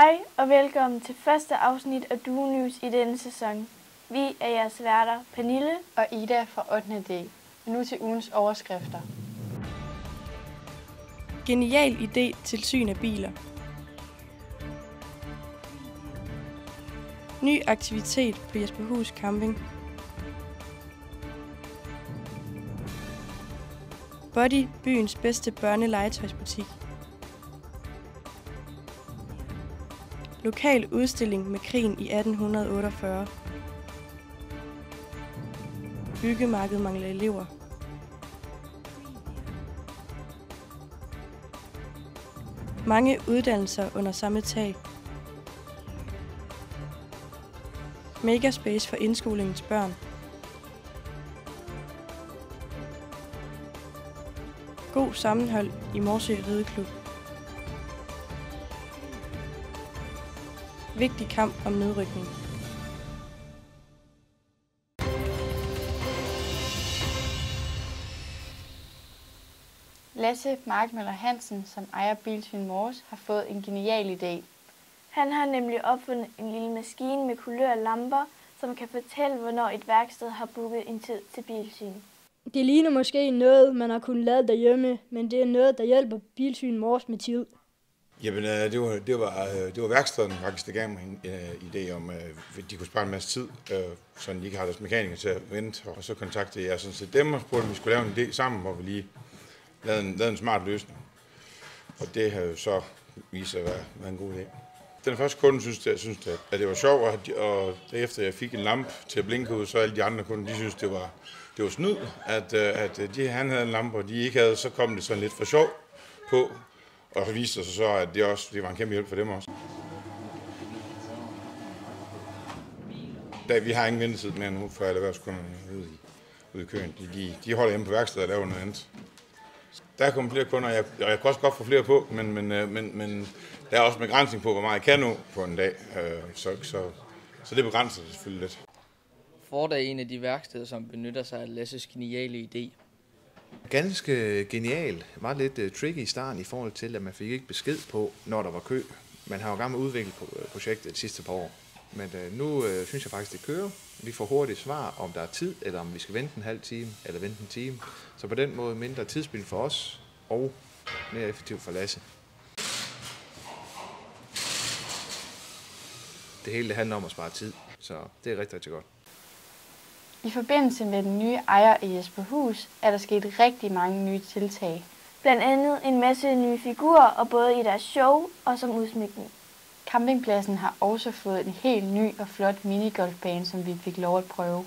Hej og velkommen til første afsnit af Duo News i denne sæson. Vi er jeres værter, Pernille og Ida fra 8. D. Nu til ugens overskrifter. Genial idé til syn af biler. Ny aktivitet på Jesperhus Camping. Body, byens bedste børnelegetøjsbutik. Lokal udstilling med krigen i 1848. Byggemarkedet mangler elever. Mange uddannelser under samme tag. Megaspace for indskolingens børn. God sammenhold i Morsø Rideklub. Vigtig kamp om nedrykning. Lasse Markmøller Hansen, som ejer Bilsyn Mors, har fået en genial idé. Han har nemlig opfundet en lille maskine med kulørlamper, som kan fortælle, hvornår et værksted har booket en tid til bilsyn. Det ligner måske noget, man har kunnet lave derhjemme, men det er noget, der hjælper bilsyn Mors med tid. Jamen, øh, det var, det var, øh, det var værkstedet faktisk, der gav mig en uh, idé om, at de kunne spare en masse tid, uh, så de ikke har deres mekanikere til at vente. Og så kontaktede jeg sådan set dem og spurgte, om vi skulle lave en idé sammen, hvor vi lige lavede en, lavede en smart løsning. Og det har jo så vist sig at være, være en god idé. Den første kunde synes, det, synes det, at det var sjovt, og, og efter jeg fik en lampe til at blinke ud, så alle de andre kunder, de synes, det var, det var snyd, at, at de, han havde en lampe, og de ikke havde, så kom det sådan lidt for sjov på, og så viste det sig så, at det, også, det var en kæmpe hjælp for dem også. Da vi har ingen ventetid mere nu for alle erhvervskunderne ude i, ude i køen. De, de, de holder hjemme på værkstedet og laver noget andet. Der kommer flere kunder, og jeg, og jeg kan også godt få flere på, men, men, øh, men, men der er også en begrænsning på, hvor meget jeg kan nå på en dag. Øh, så, så, så det begrænser det selvfølgelig lidt. Ford er en af de værksteder, som benytter sig af Lasses geniale idé. Ganske genial. Var lidt uh, tricky i starten i forhold til, at man fik ikke besked på, når der var kø. Man har jo gang med at udvikle øh, projektet øh, de sidste par år. Men uh, nu uh, synes jeg faktisk, det kører. Vi får hurtigt svar, om der er tid, eller om vi skal vente en halv time, eller vente en time. Så på den måde mindre tidsspil for os, og mere effektivt for Lasse. Det hele det handler om at spare tid, så det er rigtig, rigtig godt. I forbindelse med den nye ejer i Jesperhus er der sket rigtig mange nye tiltag. Blandt andet en masse nye figurer, og både i deres show og som udsmykning. Campingpladsen har også fået en helt ny og flot minigolfbane, som vi fik lov at prøve.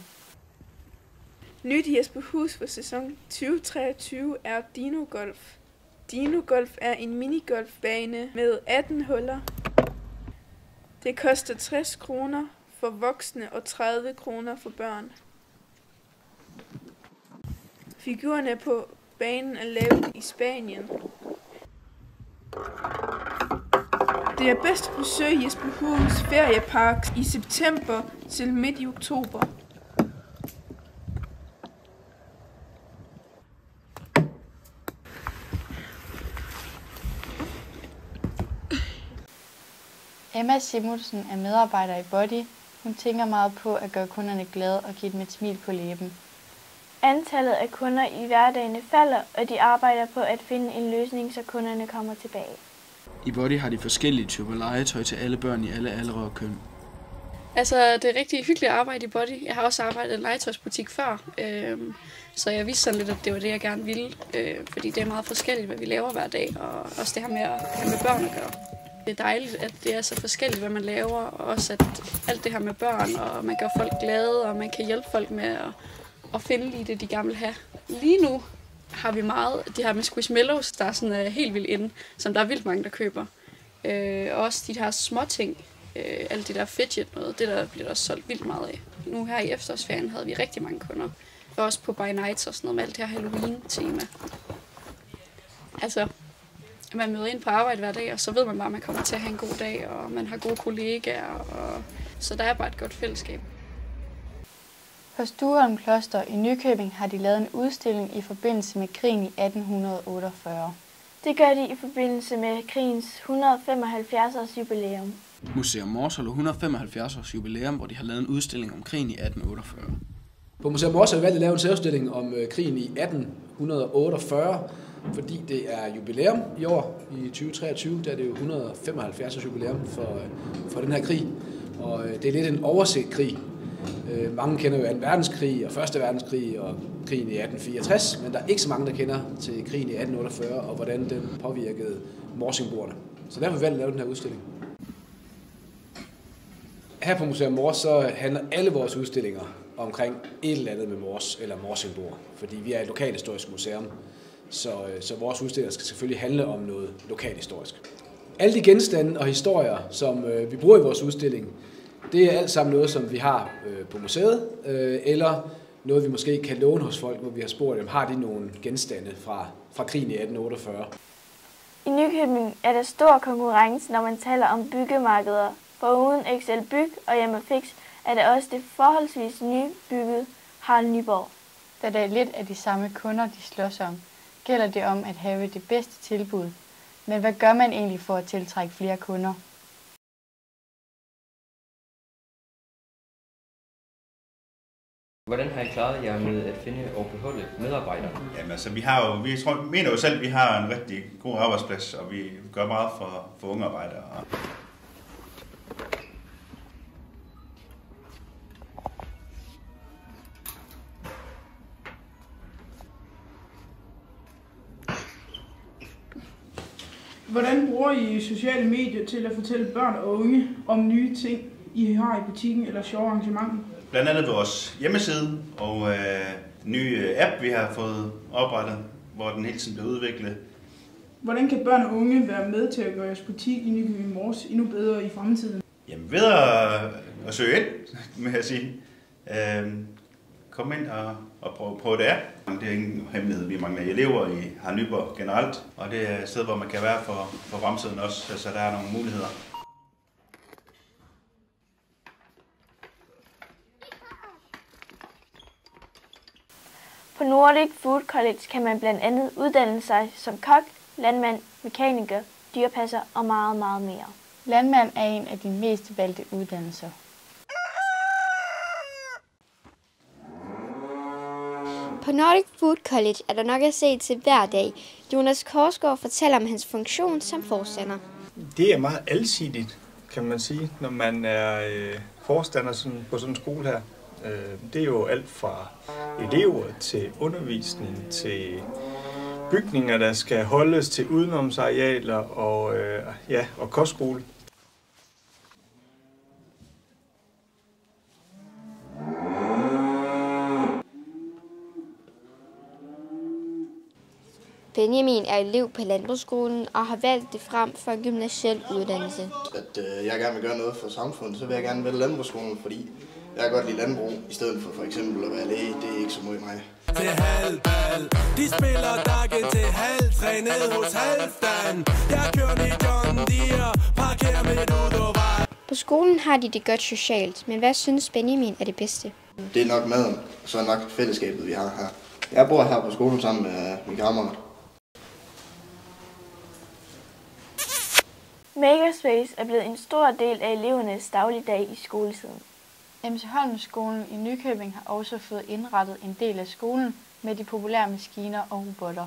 Nyt i Jesperhus for sæson 2023 er Dino Golf. Dino Golf er en minigolfbane med 18 huller. Det koster 60 kroner for voksne og 30 kroner for børn. Figurerne på banen er lavet i Spanien. Det er bedst at besøge Jesper Hus Feriepark i september til midt i oktober. Emma Simonsen er medarbejder i Body. Hun tænker meget på at gøre kunderne glade og give dem et smil på læben. Antallet af kunder i hverdagen falder, og de arbejder på at finde en løsning, så kunderne kommer tilbage. I Body har de forskellige typer legetøj til alle børn i alle aldre og køn. Altså, det er rigtig hyggeligt at arbejde i Body. Jeg har også arbejdet i en legetøjsbutik før, øh, så jeg vidste sådan lidt, at det var det, jeg gerne ville. Øh, fordi det er meget forskelligt, hvad vi laver hver dag, og også det her med at have med børn at gøre. Det er dejligt, at det er så forskelligt, hvad man laver, og også at alt det her med børn, og man gør folk glade, og man kan hjælpe folk med at og finde lige det, de gerne vil have. Lige nu har vi meget de her med Squishmallows, der er sådan uh, helt vildt inde, som der er vildt mange, der køber. Uh, også de her små ting, uh, alt det der fidget noget, det der bliver der også solgt vildt meget af. Nu her i efterårsferien havde vi rigtig mange kunder. Også på By Nights og sådan noget med alt det her Halloween-tema. Altså, man møder ind på arbejde hver dag, og så ved man bare, at man kommer til at have en god dag, og man har gode kollegaer, og så der er bare et godt fællesskab. På Stuholm Kloster i Nykøbing har de lavet en udstilling i forbindelse med krigen i 1848. Det gør de i forbindelse med krigens 175 års jubilæum. Museum Mors holder 175 års jubilæum, hvor de har lavet en udstilling om krigen i 1848. På Museum Mors har vi valgt at lave en særudstilling om øh, krigen i 1848, fordi det er jubilæum i år, i 2023, der er det jo 175 års jubilæum for, øh, for den her krig. Og øh, det er lidt en overset krig. Øh, mange kender jo 2. verdenskrig og 1. verdenskrig og krigen i 1864, men der er ikke så mange, der kender til krigen i 1848 og hvordan den påvirkede morsingboerne. Så derfor valgte vi at lave den her udstilling. Her på Museum Mors så handler alle vores udstillinger omkring et eller andet med Mors eller Morsingboer, fordi vi er et lokalhistorisk museum, så, øh, så vores udstillinger skal selvfølgelig handle om noget lokalhistorisk. Alle de genstande og historier, som øh, vi bruger i vores udstilling, det er alt sammen noget, som vi har øh, på museet, øh, eller noget, vi måske kan låne hos folk, hvor vi har spurgt dem, har de nogle genstande fra, fra krigen i 1848. I Nykøbing er der stor konkurrence, når man taler om byggemarkeder. For uden Excel Byg og Hjemmefix er det også det forholdsvis nybygget Harald Nyborg. Da der er lidt af de samme kunder, de slås om, gælder det om at have det bedste tilbud. Men hvad gør man egentlig for at tiltrække flere kunder? Hvordan har I klaret jer med at finde og beholde medarbejdere? Jamen altså, vi har jo, vi tror, mener jo selv, at vi har en rigtig god arbejdsplads, og vi gør meget for, for unge arbejdere. Hvordan bruger I sociale medier til at fortælle børn og unge om nye ting, I har i butikken eller sjove arrangementer? Blandt andet vores hjemmeside og øh, nye øh, app, vi har fået oprettet, hvor den hele tiden bliver udviklet. Hvordan kan børn og unge være med til at gøre jeres butik i Nykøbing Mors endnu bedre i fremtiden? Jamen ved at, at søge ind, med at sige. Øh, kom ind og, og prøv, prøv det af. Det er ingen hemmelighed. Vi mangler elever i Harnyborg generelt, og det er et sted, hvor man kan være for, for fremtiden også, så der er nogle muligheder. På Nordic Food College kan man blandt andet uddanne sig som kok, landmand, mekaniker, dyrepasser og meget, meget mere. Landmand er en af de mest valgte uddannelser. På Nordic Food College er der nok at se til hver dag. Jonas Korsgaard fortæller om hans funktion som forstander. Det er meget alsidigt, kan man sige, når man er øh, forstander på sådan en skole her. Øh, det er jo alt fra elever til undervisning til bygninger, der skal holdes til udenomsarealer og, øh, ja, og kostskole. Benjamin er elev på landbrugsskolen og har valgt det frem for en gymnasiel uddannelse. At øh, jeg gerne vil gøre noget for samfundet, så vil jeg gerne vælge landbrugsskolen, fordi jeg kan godt lide landbrug, i stedet for for eksempel at være læge. Det er ikke så meget mig. Til halvbal. De spiller dagen til halv tre ned hos Halvdan. Jeg kører i John Deere, parkerer mit Udovej. På skolen har de det godt socialt, men hvad synes Benjamin er det bedste? Det er nok maden, og så er nok fællesskabet, vi har her. Jeg bor her på skolen sammen med min kammerat. Makerspace er blevet en stor del af elevernes dagligdag i skoletiden. MC Holmskolen i Nykøbing har også fået indrettet en del af skolen med de populære maskiner og robotter.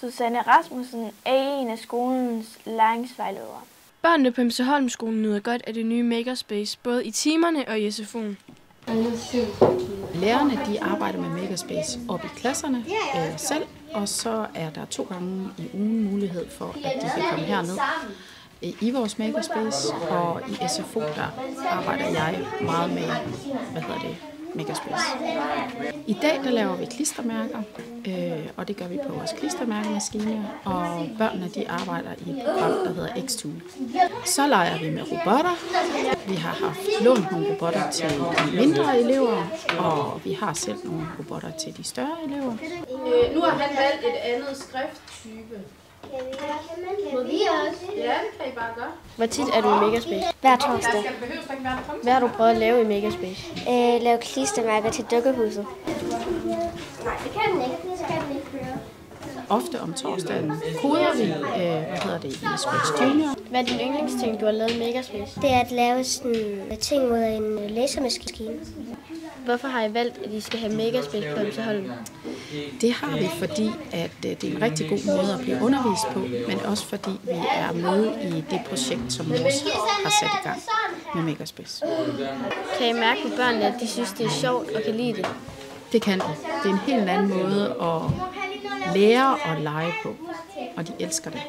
Susanne Rasmussen er en af skolens læringsvejledere. Børnene på MC Holmskolen nyder godt af det nye Makerspace, både i timerne og i SFO'en. Lærerne de arbejder med Makerspace op i klasserne øh, selv, og så er der to gange i ugen mulighed for, at de kan komme herned i vores Makerspace, og i SFO der arbejder jeg meget med, hvad hedder det, Makerspace. I dag der laver vi klistermærker, øh, og det gør vi på vores klistermærkemaskine, og børnene de arbejder i et program, der hedder Xtool. Så leger vi med robotter. Vi har haft lånt nogle robotter til de mindre elever, og vi har selv nogle robotter til de større elever. Øh, nu har han valgt et andet skrifttype. Må vi også? Ja, det kan I bare gøre. Hvor tit er du i Megaspace? Hver torsdag. Hvad har du prøvet at lave i Megaspace? Øh, lave klistermærker til dukkehuset. Nej, det kan den ikke. Det skal den ikke. Ofte om torsdagen koder vi, øh, hvad hedder det, i Space Junior. Hvad er din yndlingsting, du har lavet i Megaspace? Det er at lave sådan ting ud af en lasermaskine. Hvorfor har I valgt, at I skal have Megaspace på Holm? Det har vi, fordi at øh, det er en rigtig god måde at blive undervist på, men også fordi vi er med i det projekt, som vores har sat i gang med Megaspace. Kan I mærke på børnene, at de synes, det er sjovt og kan lide det? Det kan de. Det er en helt anden måde at lære og lege på, og de elsker det.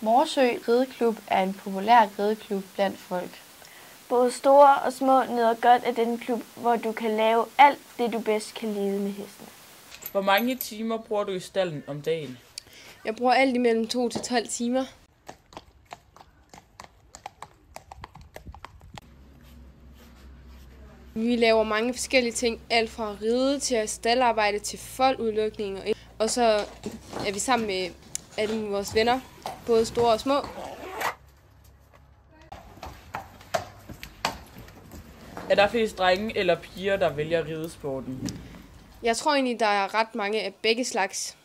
Morsø Rideklub er en populær rideklub blandt folk. Både store og små nyder godt af den klub, hvor du kan lave alt det, du bedst kan lide med hesten. Hvor mange timer bruger du i stallen om dagen? Jeg bruger alt imellem 2 til 12 timer. Vi laver mange forskellige ting, alt fra ride til staldarbejde til foldudlukning. Og så er vi sammen med alle vores venner, både store og små. Er der flest drenge eller piger, der vælger ridesporten? Jeg tror egentlig, der er ret mange af begge slags.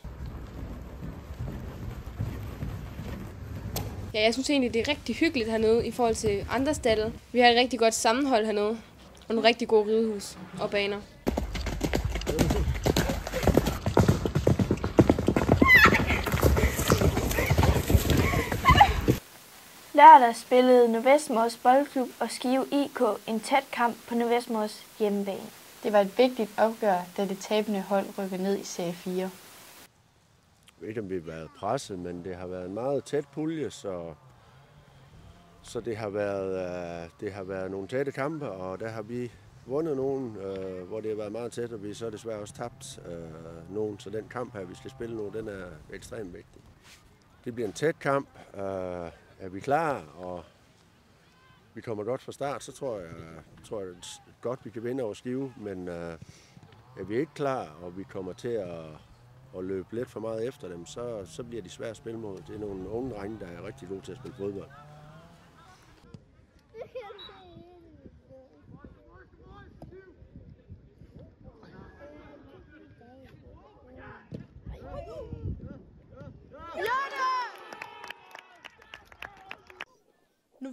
Ja, jeg synes egentlig, det er rigtig hyggeligt hernede i forhold til andre stalle. Vi har et rigtig godt sammenhold hernede, og nogle rigtig gode ridehus og baner. Lørdag spillede Nordvestmors Boldklub og Skive IK en tæt kamp på Nordvestmors hjemmebane. Det var et vigtigt opgør, da det tabende hold rykkede ned i serie 4. Jeg ved ikke, om vi har været presset, men det har været en meget tæt pulje, så, så det, har været, øh, det har været nogle tætte kampe, og der har vi vundet nogen, øh, hvor det har været meget tæt, og vi så desværre også tabt øh, nogen. Så den kamp her, vi skal spille nu, den er ekstremt vigtig. Det bliver en tæt kamp. Øh, er vi klar, og vi kommer godt fra start, så tror jeg, tror jeg godt, vi kan vinde over Skive. Men øh, er vi ikke klar, og vi kommer til at, at løbe lidt for meget efter dem, så, så bliver de svære at spille mod. Det er nogle unge drenge, der er rigtig gode til at spille fodbold.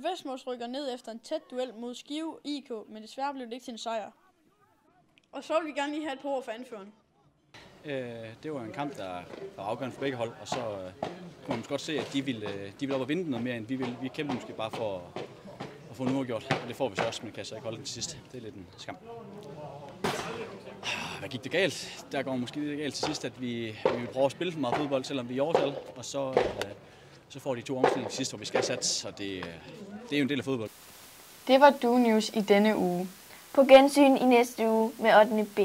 Nu rykker ned efter en tæt duel mod Skive IK, men desværre blev det ikke til en sejr. Og så vil vi gerne lige have et par ord for anføreren. Øh, det var en kamp, der var afgørende for begge hold, og så øh, kunne man godt se, at de ville, øh, de ville op og vinde noget mere, end vi ville. Vi kæmpede måske bare for at, at få en uafgjort, og det får vi så også, men kan så ikke holde den til sidst. Det er lidt en skam. Ah, hvad gik det galt? Der går måske lidt galt til sidst, at vi, vi prøver at spille for meget fodbold, selvom vi er i overtal, og så, øh, så får de to omstillinger til sidst, hvor vi skal satse, og det, øh, det er jo en del af fodbold. Det var Du News i denne uge. På gensyn i næste uge med 8. B.